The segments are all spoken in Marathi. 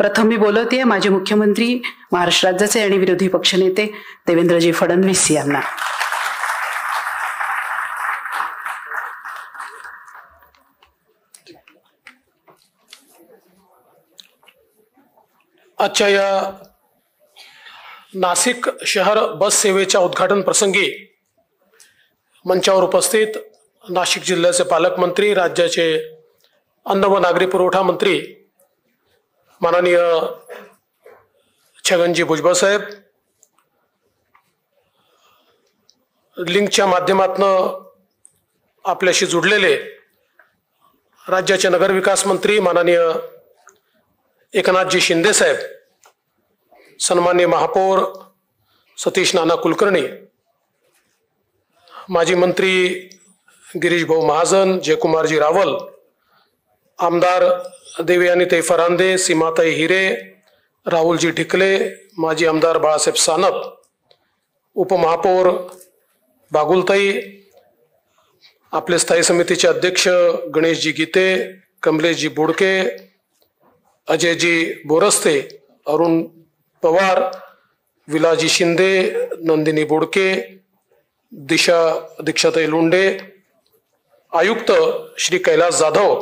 प्रथम मी बोलवते माजी मुख्यमंत्री महाराष्ट्र राज्याचे आणि विरोधी पक्षनेते देवेंद्रजी फडणवीस यांना. आजच्या या नाशिक शहर बस सेवेच्या उद्घाटन प्रसंगी मंचावर उपस्थित नाशिक जिल्ह्याचे पालकमंत्री राज्याचे अन्न व नागरी पुरवठा मंत्री माननीय छगनजी भुजबळ साहेब. लिंकच्या माध्यमातनं आपल्याशी जुडलेले राज्याचे नगरविकास मंत्री माननीय एकनाथजी शिंदे साहेब सन्मान्य महापौर सतीश नाना कुलकर्णी माजी मंत्री गिरीश भाऊ महाजन जयकुमारजी रावल आमदार देवयानीताई फरांदे सीमाताई हिरे राहुलजी ढिकले माजी आमदार बाळासाहेब सानप उपमहापौर बागुलताई आपले स्थायी समितीचे अध्यक्ष गणेशजी गीते कमलेशजी बोडके अजयजी बोरस्ते अरुण पवार विलाजी शिंदे नंदिनी बोडके दिशा दीक्षाताई लोंडे आयुक्त श्री कैलास जाधव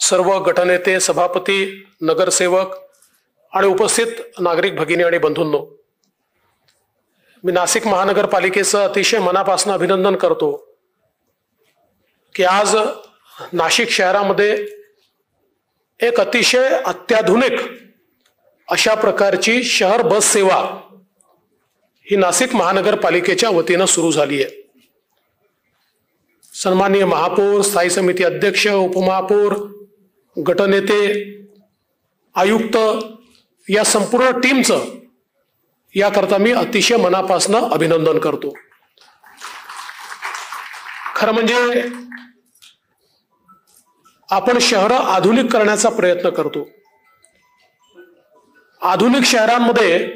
सर्व गटनेते सभापती नगरसेवक आणि उपस्थित नागरिक भगिनी आणि बंधूंनो मी नाशिक महानगरपालिकेचं अतिशय मनापासून अभिनंदन करतो की आज नाशिक शहरामध्ये एक अतिशय अत्याधुनिक अशा प्रकारची शहर बस सेवा ही नाशिक महानगरपालिकेच्या वतीनं सुरू झाली आहे. सन्माननीय महापौर स्थायी समिती अध्यक्ष उपमहापौर गटनेते आयुक्त या संपूर्ण टीमचं याकरता मी अतिशय मनापासनं अभिनंदन करतो. खरं म्हणजे आपण शहरं आधुनिक करण्याचा प्रयत्न करतो. आधुनिक शहरांमध्ये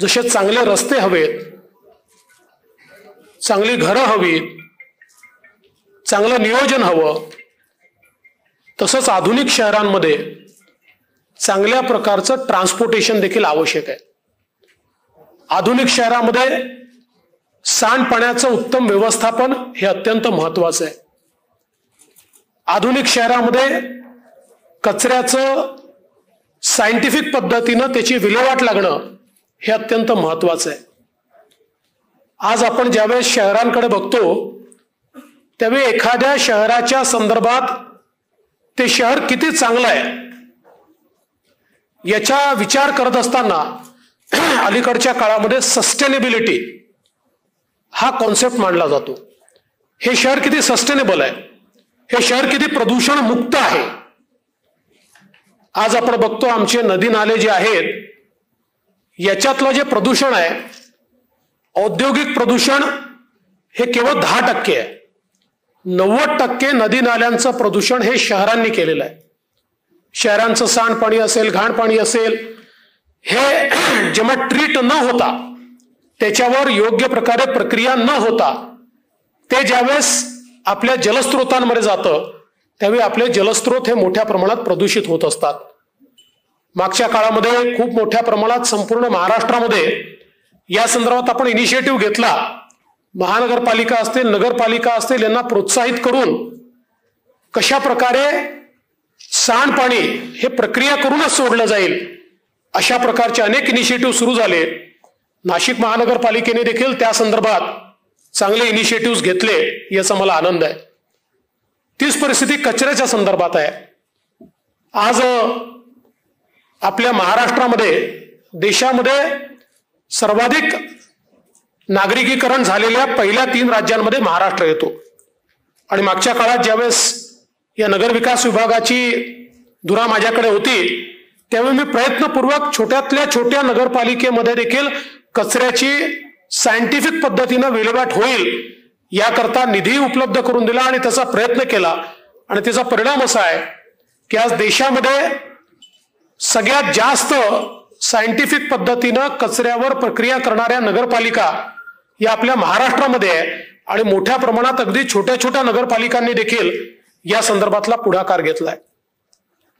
जसे चांगले रस्ते हवेत चांगली घरं हवीत चांगलं नियोजन हवं तसंच आधुनिक शहरांमध्ये चांगल्या प्रकारचं ट्रान्सपोर्टेशन देखील आवश्यक आहे. आधुनिक शहरामध्ये सांडपाण्याचं उत्तम व्यवस्थापन हे अत्यंत महत्वाचं आहे. आधुनिक शहरामध्ये कचऱ्याचं सायंटिफिक पद्धतीनं त्याची विल्हेवाट लागणं हे अत्यंत महत्वाचं आहे. आज आपण ज्यावेळेस शहरांकडे बघतो त्यावेळी एखाद्या शहराच्या संदर्भात ते शहर किती चांगलं आहे? याचा विचार करत असताना अलीकडच्या काळामध्ये सस्टेनेबिलिटी हा कॉन्सेप्ट मांडला जातो. हे शहर किती सस्टेनेबल आहे? हे शहर किती प्रदूषण मुक्त आहे? आज आपण बघतो आमचे नदी नाले जे आहेत याच्यातलं जे प्रदूषण आहे औद्योगिक प्रदूषण हे केवळ दहा टक्के आहे. नव्वद टक्के नदी नाल्यांचं प्रदूषण हे शहरांनी केलेलं आहे. शहरांचं सांडपाणी असेल घाणपाणी असेल हे जेव्हा ट्रीट न होता त्याच्यावर योग्य प्रकारे प्रक्रिया न होता ते ज्यावेळेस आपल्या जलस्रोतांमध्ये जातं त्यावेळी आपले जलस्रोत हे मोठ्या प्रमाणात प्रदूषित होत असतात. मागच्या काळामध्ये खूप मोठ्या प्रमाणात संपूर्ण महाराष्ट्रामध्ये या संदर्भात आपण इनिशिएटिव्ह घेतला. महानगरपालिका असतील नगरपालिका असतील यांना प्रोत्साहित करून कशा प्रकारे सांडपाणी हे प्रक्रिया करूनच सोडलं जाईल अशा प्रकारचे अनेक इनिशिएटिव्ह सुरू झाले. नाशिक महानगरपालिकेने देखील त्या संदर्भात चांगले इनिशिएटिव्ह घेतले याचा मला आनंद आहे. तीच परिस्थिती कचऱ्याच्या संदर्भात आहे. आज आपल्या महाराष्ट्रामध्ये देशामध्ये सर्वाधिक नागरिकीकरण झालेल्या पहिल्या तीन राज्यांमध्ये महाराष्ट्र येतो. आणि मागच्या काळात ज्यावेळेस या नगरविकास विभागाची धुरा माझ्याकडे होती त्यावेळी मी प्रयत्नपूर्वक छोट्यातल्या छोट्या नगरपालिकेमध्ये देखील कचऱ्याची सायंटिफिक पद्धतीनं विल्हेवाट होईल याकरता निधी उपलब्ध करून दिला आणि त्याचा प्रयत्न केला. आणि त्याचा परिणाम असा आहे की आज देशामध्ये सगळ्यात जास्त सायंटिफिक पद्धतीनं कचऱ्यावर प्रक्रिया करणाऱ्या नगरपालिका या आपल्या महाराष्ट्रामध्ये आहे. आणि मोठ्या प्रमाणात अगदी छोट्या छोट्या नगरपालिकांनी देखील या संदर्भातला पुढाकार घेतलाय.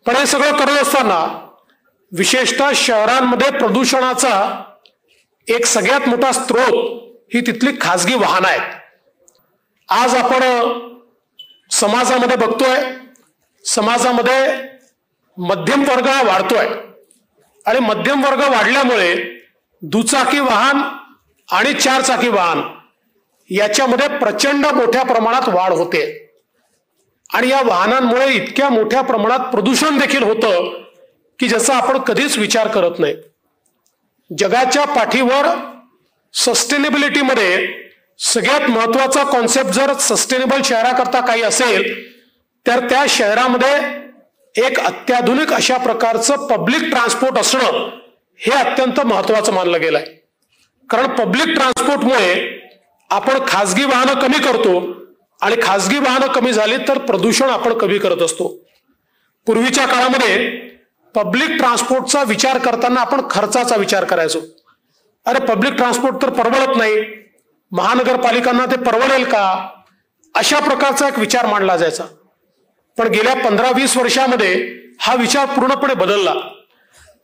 पण हे सगळं करत असताना विशेषतः शहरांमध्ये प्रदूषणाचा एक सगळ्यात मोठा स्रोत ही तिथली खासगी वाहनं आहेत. आज आपण समाजामध्ये बघतोय. समाजामध्ये मध्यम वर्ग हा वाढतोय. आणि मध्यम वर्ग वाढल्यामुळे दुचाकी वाहन आणि चारचाकी वाहन. याच्यामध्ये प्रचंड मोठ्या प्रमाणात वाढ होते. आणि या वाहनांमुळे इतक्या मोठ्या प्रमाणात प्रदूषण देखील होतं की ज्याचा आपण कधीच विचार करत नाही. जगाच्या पाठीवर सस्टेनेबिलिटीमध्ये सगळ्यात महत्त्वाचा कॉन्सेप्ट जर सस्टेनेबल शहराकरता काही असेल तर त्या शहरामध्ये एक अत्याधुनिक अशा प्रकारचं पब्लिक ट्रान्सपोर्ट असणं हे अत्यंत महत्वाचं मानलं गेलं आहे कारण पब्लिक ट्रान्सपोर्टमुळे आपण खाजगी वाहनं कमी करतो आणि खाजगी वाहनं कमी झाली तर प्रदूषण आपण कमी करत असतो. पूर्वीच्या काळामध्ये पब्लिक ट्रान्सपोर्टचा विचार करताना आपण खर्चाचा विचार करायचो. अरे पब्लिक ट्रान्सपोर्ट तर परवडत नाही. महानगरपालिकांना ते परवडेल का? अशा प्रकारचा एक विचार मांडला जायचा. पण गेल्या पंधरा वीस वर्षामध्ये हा विचार पूर्णपणे बदलला.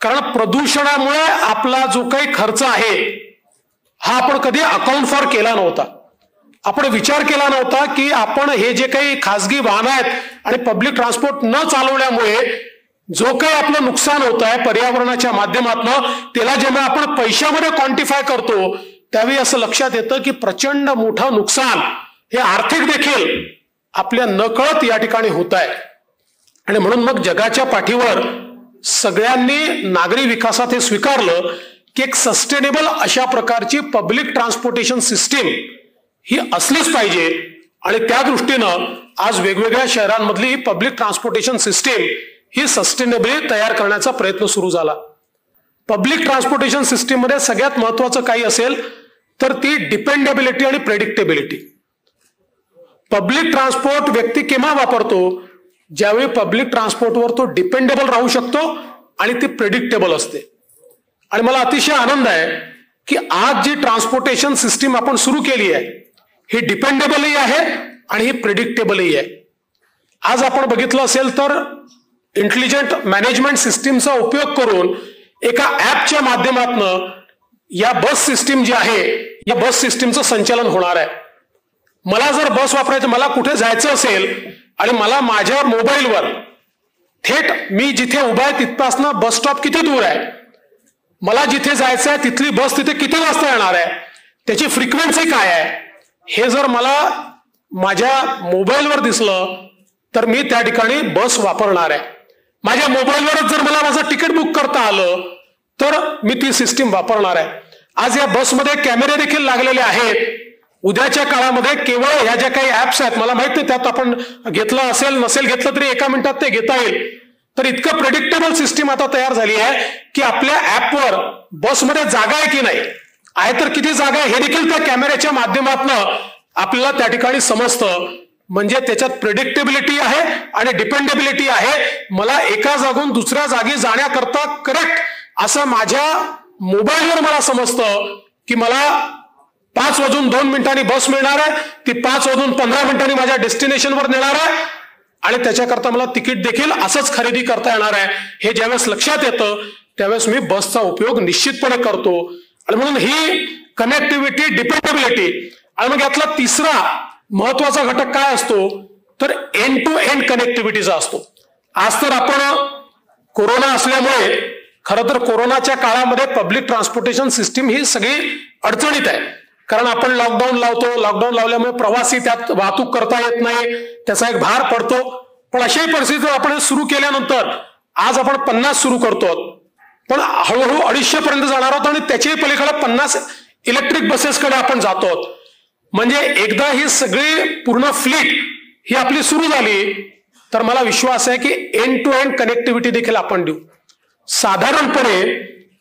कारण प्रदूषणामुळे आपला जो काही खर्च आहे हा आपण कधी अकाउंट फॉर केला नव्हता. आपण विचार केला नव्हता की आपण हे जे काही खासगी वाहन आहेत आणि पब्लिक ट्रान्सपोर्ट न चालवल्यामुळे जो काही आपलं नुकसान होत आहे पर्यावरणाच्या माध्यमातून त्याला जेव्हा आपण पैशामध्ये क्वांटिफाय करतो त्यावेळी असं लक्षात येतं की प्रचंड मोठं नुकसान हे आर्थिक देखील आपल्या नकळत या ठिकाणी होत आहे. आणि म्हणून मग जगाच्या पाठीवर सगळ्यांनी नागरी विकासात हे स्वीकारलं की एक सस्टेनेबल अशा प्रकारची पब्लिक ट्रान्सपोर्टेशन सिस्टीम ही असलीच पाहिजे. आणि त्या दृष्टीनं आज वेगवेगळ्या शहरांमधली ही पब्लिक ट्रान्सपोर्टेशन सिस्टीम ही सस्टेनेबली तयार करण्याचा प्रयत्न सुरू झाला. पब्लिक ट्रान्सपोर्टेशन सिस्टीममध्ये सगळ्यात महत्वाचं काही असेल तर ती डिपेंडेबिलिटी आणि प्रेडिक्टेबिलिटी पब्लिक ट्रान्सपोर्ट व्यक्ती केव्हा वापरतो? ज्यावेळी पब्लिक ट्रान्सपोर्टवर तो डिपेंडेबल राहू शकतो आणि ती प्रेडिक्टेबल असते. आणि मला अतिशय आनंद आहे की आज जी ट्रान्सपोर्टेशन सिस्टीम आपण सुरू केली आहे ही डिपेंडेबलही आहे आणि ही प्रेडिक्टेबलही आहे. आज आपण बघितलं असेल तर इंटेलिजंट मॅनेजमेंट सिस्टीमचा उपयोग करून एका ऍपच्या माध्यमातून या बस सिस्टीम जी आहे या बस सिस्टीमचं संचालन होणार आहे. मला जर बस वापरायचं मला कुठे जायचं असेल आणि मला माझ्या मोबाईलवर थेट मी जिथे उभा आहे तिथपासनं बस स्टॉप किती दूर आहे मला जिथे जायचं आहे तिथली बस तिथे किती वाजता येणार आहे? त्याची फ्रिक्वेन्सी काय आहे? हे जर मला माझ्या मोबाईलवर दिसलं तर मी त्या ठिकाणी बस वापरणार आहे. माझ्या मोबाईलवरच जर मला माझं तिकीट बुक करता आलं तर मी ती सिस्टीम वापरणार आहे. आज या बसमध्ये कॅमेरे देखील लागलेले आहेत. उद्याच्या काळामध्ये केवळ ह्या ज्या काही ऍप्स आहेत मला माहीत नाही त्यात आपण घेतलं असेल नसेल घेतलं तरी एका मिनिटात ते घेता येईल. तर इतकं प्रेडिक्टेबल सिस्टीम आता तयार झाली आहे की आपल्या ऍपवर बसमध्ये जागा आहे की नाही? आहे तर किती जागा आहे? हे देखील त्या कॅमेऱ्याच्या माध्यमातून आपल्याला त्या ठिकाणी समजतं. म्हणजे त्याच्यात प्रेडिक्टेबिलिटी आहे आणि डिपेंडेबिलिटी आहे. मला एका जागून दुसऱ्या जागी जाण्याकरता करेक्ट असं माझ्या मोबाईलवर मला समजतं की मला पाच वाजून दोन मिनिटांनी बस मिळणार आहे. ती पाच वाजून पंधरा मिनिटांनी माझ्या डेस्टिनेशनवर नेणार आहे. आणि त्याच्याकरता मला तिकीट देखील असंच खरेदी करता येणार आहे. हे ज्यावेळेस लक्षात येतं त्यावेळेस मी बसचा उपयोग निश्चितपणे करतो. आणि म्हणून ही कनेक्टिव्हिटी डिपेंडेबिलिटी आणि मग यातला तिसरा महत्त्वाचा घटक काय असतो? तर एंड टू एंड कनेक्टिव्हिटीचा असतो. आज तर आपण कोरोना असल्यामुळे खरं तर कोरोनाच्या काळामध्ये पब्लिक ट्रान्सपोर्टेशन सिस्टीम ही सगळी अडचणीत आहे. कारण आपण लॉकडाऊन लावतो लॉकडाऊन लावल्यामुळे प्रवासी त्यात वाहतूक करता येत नाही त्याचा एक भार पडतो. पण अशाही परिस्थितीत आपण सुरू केल्यानंतर आज आपण पन्नास सुरू करतो. पण हळूहळू अडीचशे पर्यंत जाणार आहोत आणि त्याच्याही पलीकडे पन्नास इलेक्ट्रिक बसेसकडे आपण जातो म्हणजे एकदा ही सगळी पूर्ण फ्लीट ही आपली सुरू झाली तर मला विश्वास आहे की एंड टू एंड कनेक्टिव्हिटी देखील आपण देऊ. साधारणपणे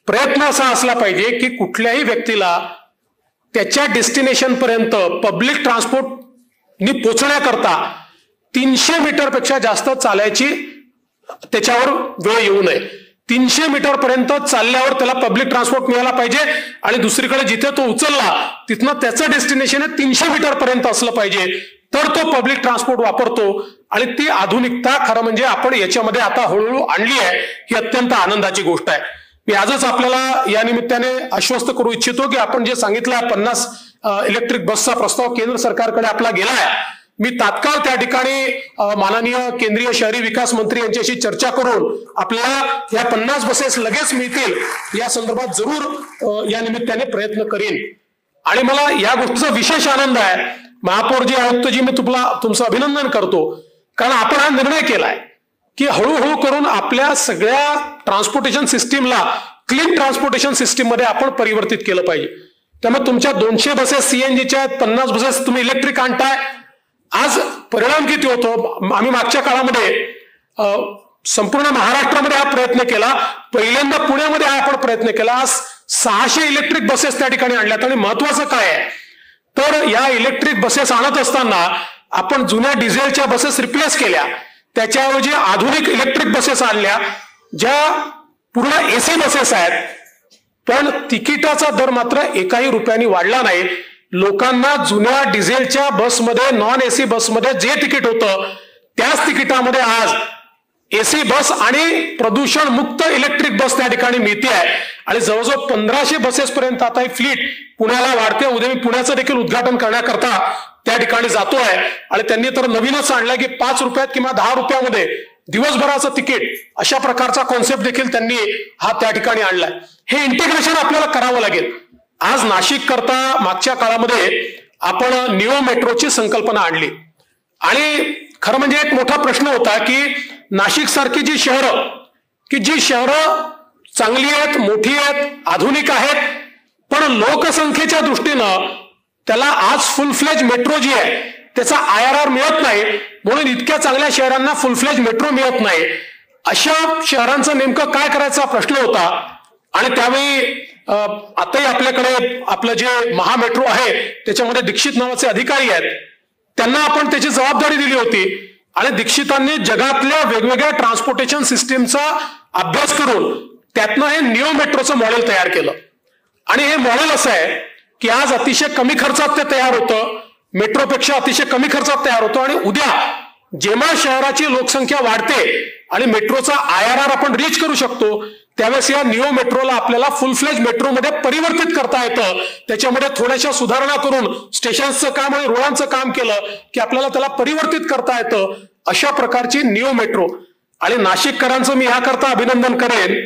प्रयत्न असा असला पाहिजे की कुठल्याही व्यक्तीला त्याच्या डेस्टिनेशन पर्यंत पब्लिक ट्रान्सपोर्टनी पोचण्याकरता तीनशे मीटरपेक्षा जास्त चालायची त्याच्यावर वेळ येऊ नये. तीनशे मीटर पर्यंत चालल्यावर त्याला पब्लिक ट्रान्सपोर्ट मिळाला पाहिजे आणि दुसरीकडे जिथे तो उचलला तिथनं त्याचं डेस्टिनेशन तीनशे मीटर पर्यंत असलं पाहिजे. तर तो पब्लिक ट्रान्सपोर्ट वापरतो आणि ती आधुनिकता खरं म्हणजे आपण याच्यामध्ये आता हळूहळू आणली आहे ही अत्यंत आनंदाची गोष्ट आहे. मी आजच आपल्याला या निमित्ताने आश्वस्त करू इच्छितो की आपण जे सांगितलं पन्नास इलेक्ट्रिक बसचा प्रस्ताव केंद्र सरकारकडे आपला गेला आहे मी तात्काळ त्या ठिकाणी माननीय केंद्रीय शहरी विकास मंत्री यांच्याशी चर्चा करून आपल्याला या पन्नास बसेस लगेच मिळतील या संदर्भात जरूर या निमित्ताने प्रयत्न करीन. आणि मला या गोष्टीचा विशेष आनंद आहे. महापौर जी आयुक्त जी मी तुम्हाला तुमचं अभिनंदन करतो. कारण आपण हा निर्णय केलाय. की हळूहळू करून आपल्या सगळ्या ट्रान्सपोर्टेशन सिस्टीमला क्लीन ट्रान्सपोर्टेशन सिस्टीममध्ये आपण परिवर्तित केलं पाहिजे. त्यामुळे तुमच्या दोनशे बसेस सीएनजीच्या आहेत पन्नास बसेस तुम्ही इलेक्ट्रिक आणताय. आज परिणाम किती होतो? आम्ही मागच्या काळामध्ये संपूर्ण महाराष्ट्रामध्ये हा प्रयत्न केला. पहिल्यांदा पुण्यामध्ये हा आपण प्रयत्न केला. आज सहाशे इलेक्ट्रिक बसेस त्या ठिकाणी आणल्यात. आणि महत्वाचं काय आहे? तर या इलेक्ट्रिक बसेस आणत असताना आपण जुन्या डिझेलच्या बसेस रिप्लेस केल्या. त्याच्याऐवजी आधुनिक इलेक्ट्रिक बसेस आणल्या ज्या पूर्ण एसी बसेस आहेत पण तिकिटाचा दर मात्र एकाही रुपयानी वाढला नाही. लोकांना जुन्या डिझेलच्या बसमध्ये नॉन एसी बसमध्ये जे तिकीट होतं त्याच तिकिटामध्ये आज एसी बस आणि प्रदूषण मुक्त इलेक्ट्रिक बस त्या ठिकाणी मिळते आहे आणि जवळजवळ पंधराशे बसेस पर्यंत आता फ्लीट पुण्याला वाढते. उद्या मी पुण्याचं देखील उद्घाटन करण्याकरता त्या ठिकाणी जातोय आणि त्यांनी तर नवीनच आणलं की पाच रुपयात किंवा दहा रुपयामध्ये दिवसभराचं तिकीट अशा प्रकारचा कॉन्सेप्ट देखील त्यांनी हा त्या ठिकाणी आणलाय हे इंटिग्रेशन आपल्याला करावं लागेल. आज नाशिक करता मागच्या काळामध्ये आपण निओ मेट्रोची संकल्पना आणली. आणि खरं म्हणजे एक मोठा प्रश्न होता की नाशिक सारखी जी शहरं की जी शहरं चांगली आहेत मोठी आहेत आधुनिक आहेत पण लोकसंख्येच्या दृष्टीनं त्याला आज फुल फ्लेज मेट्रो जी आहे त्याचा आय आर आर मिळत नाही. म्हणून इतक्या चांगल्या शहरांना फुल फ्लेज मेट्रो मिळत नाही. अशा शहरांचं नेमकं काय करायचा प्रश्न होता? आणि त्यावेळी आताही आपल्याकडे आपलं जे महामेट्रो आहे त्याच्यामध्ये दीक्षित नावाचे अधिकारी आहेत. त्यांना आपण त्याची जबाबदारी दिली होती. आणि दीक्षितांनी जगातल्या वेगवेगळ्या ट्रान्सपोर्टेशन सिस्टीमचा अभ्यास करून त्यातनं हे निओ मेट्रोचं मॉडेल तयार केलं. आणि हे मॉडेल असं आहे की आज अतिशय कमी खर्चात ते तयार होतं. मेट्रोपेक्षा अतिशय कमी खर्चात तयार होतं. आणि उद्या जेव्हा शहराची लोकसंख्या वाढते आणि मेट्रोचा आय आर आर आपण रीच करू शकतो त्यावेळेस या निओ मेट्रोला आपल्याला फुल फ्लेज मेट्रोमध्ये परिवर्तित करता येतं. त्याच्यामध्ये थोड्याशा सुधारणा करून स्टेशन्सचं काम आणि रुळांचं काम केलं की आपल्याला त्याला परिवर्तित करता येतं अशा प्रकारची निओ मेट्रो आणि नाशिककरांचं मी ह्याकरता अभिनंदन करेन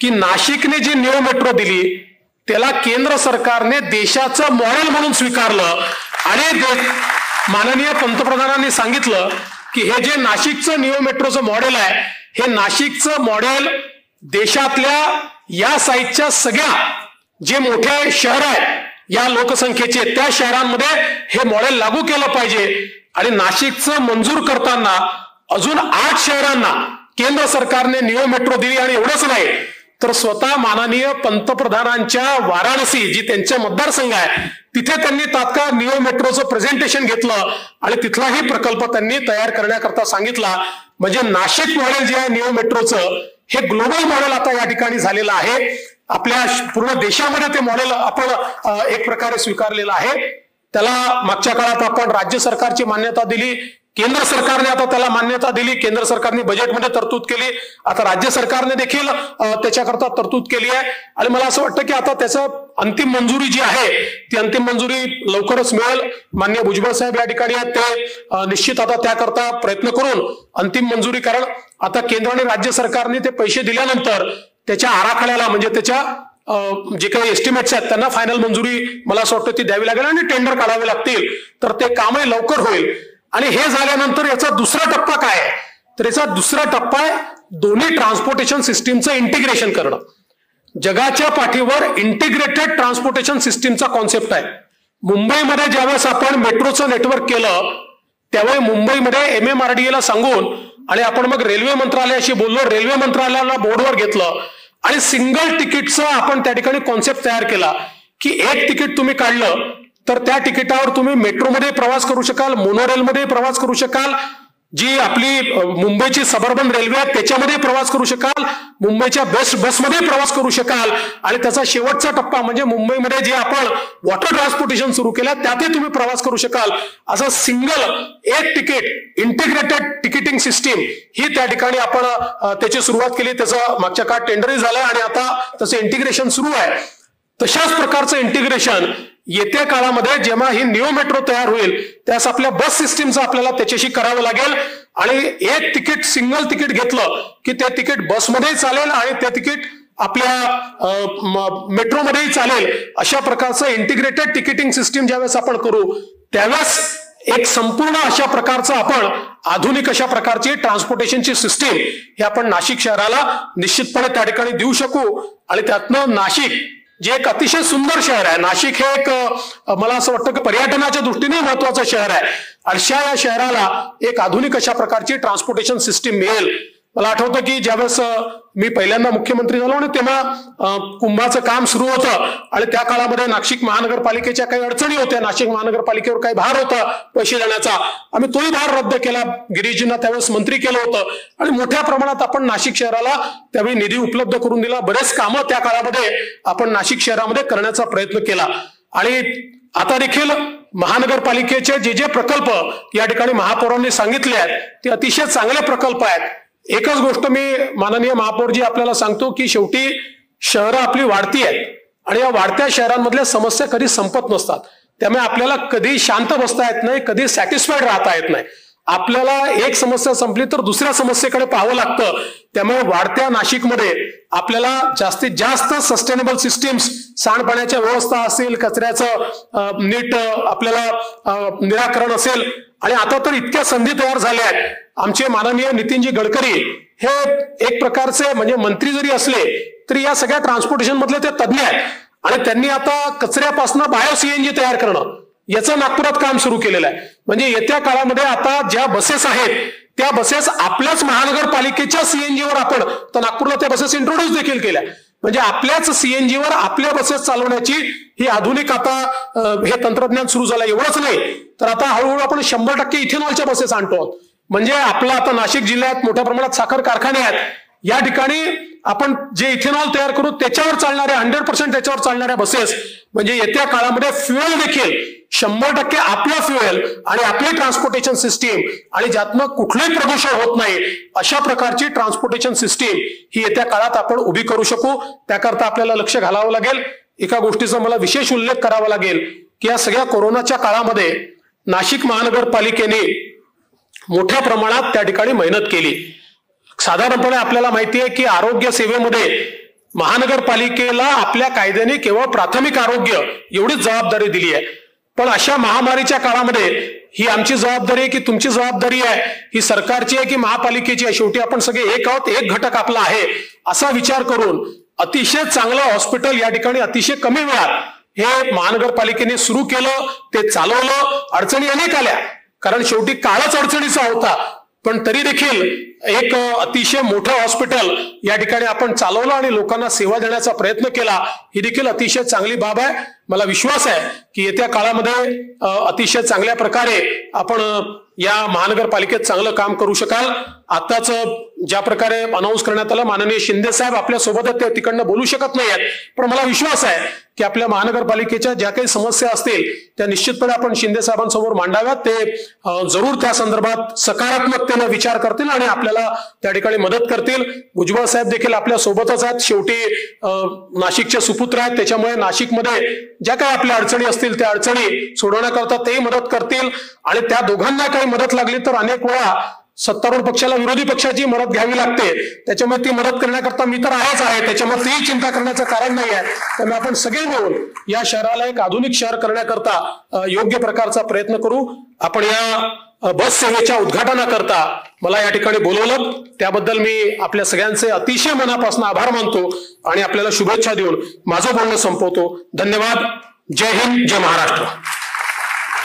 की नाशिकने जी निओ मेट्रो दिली त्याला केंद्र सरकारने देशाचं मॉडेल म्हणून स्वीकारलं. आणि माननीय पंतप्रधानांनी सांगितलं की हे जे नाशिकचं निओ मेट्रोचं मॉडेल आहे हे नाशिकचं मॉडेल देशातल्या या साईजच्या सगळ्या जे मोठे शहर आहेत या लोकसंख्येचे त्या शहरांमध्ये हे मॉडेल लागू केलं पाहिजे. आणि नाशिकचं मंजूर करताना अजून आठ शहरांना केंद्र सरकारने निओ मेट्रो दिली आणि एवढंच नाही तर स्वतः माननीय पंतप्रधानांच्या वाराणसी जी त्यांच्या मतदारसंघ आहे तिथे त्यांनी तात्काळ निओ मेट्रोचं प्रेझेंटेशन घेतलं आणि तिथलाही प्रकल्प त्यांनी तयार करण्याकरता सांगितला. म्हणजे नाशिक मॉडेल जे आहे निओ मेट्रोचं हे ग्लोबल मॉडेल आता या ठिकाणी झालेलं आहे. आपल्या पूर्ण देशामध्ये ते मॉडेल आपण एक प्रकारे स्वीकारलेलं आहे. त्याला मागच्या काळात आपण राज्य सरकारची मान्यता दिली. केंद्र सरकारने आता त्याला मान्यता दिली. केंद्र सरकारने बजेटमध्ये तरतूद केली. आता राज्य सरकारने देखील त्याच्याकरता तरतूद केली आहे. आणि मला असं वाटतं की आता त्याचं अंतिम मंजुरी जी आहे ती अंतिम मंजुरी लवकरच मिळेल. मान्य भुजबळ साहेब या ठिकाणी आहेत ते. निश्चित आता त्याकरता प्रयत्न करून अंतिम मंजुरी कारण आता केंद्र आणि राज्य सरकारने ते पैसे दिल्यानंतर त्याच्या आराखड्याला म्हणजे त्याच्या जे काही एस्टिमेट्स आहेत त्यांना फायनल मंजुरी मला असं वाटतं ती द्यावी लागेल आणि टेंडर काढावे लागतील. तर ते कामही लवकर होईल. आणि हे झाल्यानंतर याचा दुसरा टप्पा काय आहे? तर याचा दुसरा टप्पा आहे दोन्ही ट्रान्सपोर्टेशन सिस्टीमचं इंटिग्रेशन करणं. जगाच्या पाठीवर इंटिग्रेटेड ट्रान्सपोर्टेशन सिस्टीमचा कॉन्सेप्ट आहे. मुंबईमध्ये ज्यावेळेस आपण मेट्रोचं नेटवर्क केलं त्यावेळी मुंबईमध्ये एम एम आर डी एला सांगून आणि आपण मग रेल्वे मंत्रालयाशी बोललो रेल्वे मंत्रालयाला बोर्डवर घेतलं आणि सिंगल तिकीटचं आपण त्या ठिकाणी कॉन्सेप्ट तयार केला की एक तिकीट तुम्ही काढलं तर त्या तिकिटावर तुम्ही मेट्रोमध्ये प्रवास करू शकाल मोनोरेलमध्ये प्रवास करू शकाल जी आपली मुंबईची सबर्बन रेल्वे आहे त्याच्यामध्ये प्रवास करू शकाल मुंबईच्या बेस्ट बसमध्ये प्रवास करू शकाल आणि त्याचा शेवटचा टप्पा म्हणजे मुंबईमध्ये जे आपण वॉटर ट्रान्सपोर्टेशन सुरू केलं त्यातही तुम्ही प्रवास करू शकाल. असं सिंगल एक तिकीट इंटिग्रेटेड तिकिटिंग सिस्टीम ही त्या ठिकाणी आपण त्याची सुरुवात केली त्याचं मागच्या काळात टेंडरही झालंय आणि आता त्याचं इंटिग्रेशन सुरू आहे. तशाच प्रकारचं इंटिग्रेशन येत्या काळामध्ये जेव्हा ही न्यू मेट्रो तयार होईल त्यास आपल्या बस सिस्टीमचं आपल्याला त्याच्याशी करावं लागेल. आणि एक तिकीट सिंगल तिकीट घेतलं की ते तिकीट बसमध्येही चालेल आणि ते तिकीट आपल्या मेट्रोमध्येही चालेल. अशा प्रकारचं इंटिग्रेटेड तिकिटिंग सिस्टीम ज्यावेळेस आपण करू त्यावेळेस एक संपूर्ण अशा प्रकारचं आपण आधुनिक अशा प्रकारची ट्रान्सपोर्टेशनची सिस्टीम ही आपण नाशिक शहराला निश्चितपणे त्या ठिकाणी देऊ शकू. आणि त्यातनं नाशिक जे एक अतिशय सुंदर शहर आहे. नाशिक हे एक मला असं वाटतं की पर्यटनाच्या दृष्टीने महत्वाचं शहर आहे. अशा या शहराला एक आधुनिक अशा प्रकारची ट्रान्सपोर्टेशन सिस्टीम मिळेल. मला आठवतं की ज्यावेळेस मी पहिल्यांदा मुख्यमंत्री झालो आणि तेव्हा कुंभाचं काम सुरू होतं आणि त्या काळामध्ये नाशिक महानगरपालिकेच्या काही अडचणी होत्या. नाशिक महानगरपालिकेवर काही भार होता पैसे देण्याचा. आम्ही तोही भार रद्द केला. गिरीजींना त्यावेळेस मंत्री केलं होतं. आणि मोठ्या प्रमाणात आपण नाशिक शहराला त्यावेळी निधी उपलब्ध करून दिला. बरेच कामं त्या काळामध्ये आपण नाशिक शहरामध्ये करण्याचा प्रयत्न केला. आणि आता देखील महानगरपालिकेचे जे जे प्रकल्प या ठिकाणी महापौरांनी सांगितले आहेत ते अतिशय चांगले प्रकल्प आहेत. एकच गोष्ट मी माननीय महापौरजी आपल्याला सांगतो की शेवटी शहरं आपली वाढती आहेत आणि या वाढत्या शहरांमधल्या समस्या कधी संपत नसतात. त्यामुळे आपल्याला कधी शांत बसता येत नाही कधी सॅटिस्फाईड राहता येत नाही. आपल्याला एक समस्या संपली तर दुसऱ्या समस्येकडे पाहावं लागतं. त्यामुळे वाढत्या नाशिकमध्ये आपल्याला जास्तीत जास्त सस्टेनेबल सिस्टीम्स सांडपाण्याच्या व्यवस्था असेल कचऱ्याचं नीट आपल्याला निराकरण असेल. आणि आता तर इतक्या संधी तयार झाल्या आहेत. आमचे माननीय नितीनजी गडकरी हे एक प्रकारचे म्हणजे मंत्री जरी असले तरी या सगळ्या ट्रान्सपोर्टेशन मधले ते तज्ज्ञ आहेत. आणि त्यांनी आता कचऱ्यापासून बायो सीएनजी तयार करणं. याचं नागपुरात काम सुरू केलेलं आहे. म्हणजे येत्या काळामध्ये आता ज्या बसेस आहेत त्या बसेस आपल्याच महानगरपालिकेच्या सीएनजीवर आपण तर नागपूरला त्या बसेस इंट्रोड्यूस देखील केल्या. म्हणजे आपल्याच सीएनजीवर आपल्या बसेस चालवण्याची ही आधुनिक आता हे तंत्रज्ञान सुरू झालं. एवढंच नाही. तर आता हळूहळू आपण शंभर टक्के इथेनॉलच्या बसेस आणतो म्हणजे आपला आता नाशिक जिल्ह्यात मोठ्या प्रमाणात साखर कारखाने आहेत. या ठिकाणी आपण जे इथेनॉल तयार करू त्याच्यावर चालणाऱ्या हंड्रेड पर्सेंट त्याच्यावर चालणाऱ्या बसेस म्हणजे येत्या काळामध्ये फ्युएल देखील शंभर टक्के आपला फ्युएल आणि आपली ट्रान्सपोर्टेशन सिस्टीम आणि ज्यातनं कुठलंही प्रदूषण होत नाही अशा प्रकारची ट्रान्सपोर्टेशन सिस्टीम ही येत्या काळात आपण उभी करू शकू. त्याकरता आपल्याला लक्ष घालावं लागेल. एका गोष्टीचा मला विशेष उल्लेख करावा लागेल की या सगळ्या कोरोनाच्या काळामध्ये नाशिक महानगरपालिकेने मोठ्या प्रमाणात त्या ठिकाणी मेहनत केली. साधारणपणे आपल्याला माहिती आहे की आरोग्य सेवेमध्ये महानगरपालिकेला आपल्या कायद्याने केवळ प्राथमिक आरोग्य एवढीच जबाबदारी दिली आहे. पण अशा महामारीच्या काळामध्ये ही आमची जबाबदारी आहे की तुमची जबाबदारी आहे ही सरकारची आहे की महापालिकेची आहे शेवटी आपण सगळे एक आहोत एक घटक आपला आहे असा विचार करून अतिशय चांगलं हॉस्पिटल या ठिकाणी अतिशय कमी वेळात हे महानगरपालिकेने सुरू केलं ते चालवलं अडचणी अनेक आल्या. कारण शेवटी काळच अडचणीचा होता. पण तरी देखील एक अतिशय मोठं हॉस्पिटल या ठिकाणी आपण चालवलं आणि लोकांना सेवा देण्याचा प्रयत्न केला ही देखील अतिशय चांगली बाब आहे. मला विश्वास आहे की येत्या काळामध्ये अतिशय चांगल्या प्रकारे आपण या महानगरपालिकेत चांगलं काम करू शकाल. आताच ज्या प्रकारे अनाऊन्स करण्यात आलं माननीय शिंदे साहेब आपल्यासोबत ते तिकडनं बोलू शकत नाहीयेत. पण मला विश्वास आहे की आपल्या महानगरपालिकेच्या ज्या काही समस्या असतील त्या निश्चितपणे आपण शिंदे साहेबांसमोर मांडाव्यात. ते जरूर त्या संदर्भात सकारात्मकतेनं विचार करतील आणि आपल्याला त्या ठिकाणी मदत करतील. भुजबळ साहेब देखील आपल्या सोबतच आहेत. शेवटी नाशिकचे सुपुत्र आहेत. त्याच्यामुळे नाशिकमध्ये ज्या काही आपल्या अडचणी असतील त्या अडचणी सोडवण्याकरता तेही मदत करतील. आणि त्या दोघांना काही मदत लागली तर अनेक वेळा सत्तारूढ पक्षाला विरोधी पक्षाची मदत घ्यावी लागते. त्याच्यामुळे ती मदत करण्याकरता मी तर आहेच आहे. त्याच्यामुळे तीही चिंता करण्याचं कारण नाही आहे. त्यामुळे आपण सगळे मिळून या शहराला एक आधुनिक शहर करण्याकरता योग्य प्रकारचा प्रयत्न करू. आपण या बस सेवेच्या उद्घाटनाकरता मला या ठिकाणी बोलवलं. त्याबद्दल मी आपल्या सगळ्यांचे अतिशय मनापासून आभार मानतो आणि आपल्याला शुभेच्छा देऊन माझं बोलणं संपवतो. धन्यवाद. जय हिंद जय महाराष्ट्र.